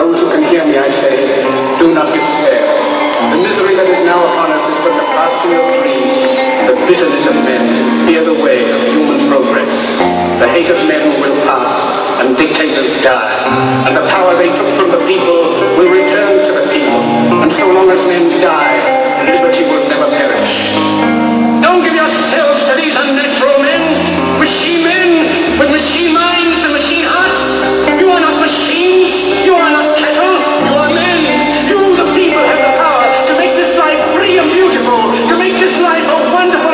those who can hear me, I say, do not despair. The misery that is now upon us is but the passing of greed. The bitterness of men fear the way of human progress. The hate of men will pass, and dictators die. And the power they took from the people will return to the people. And so long as men die, liberty will You make this life a wonderful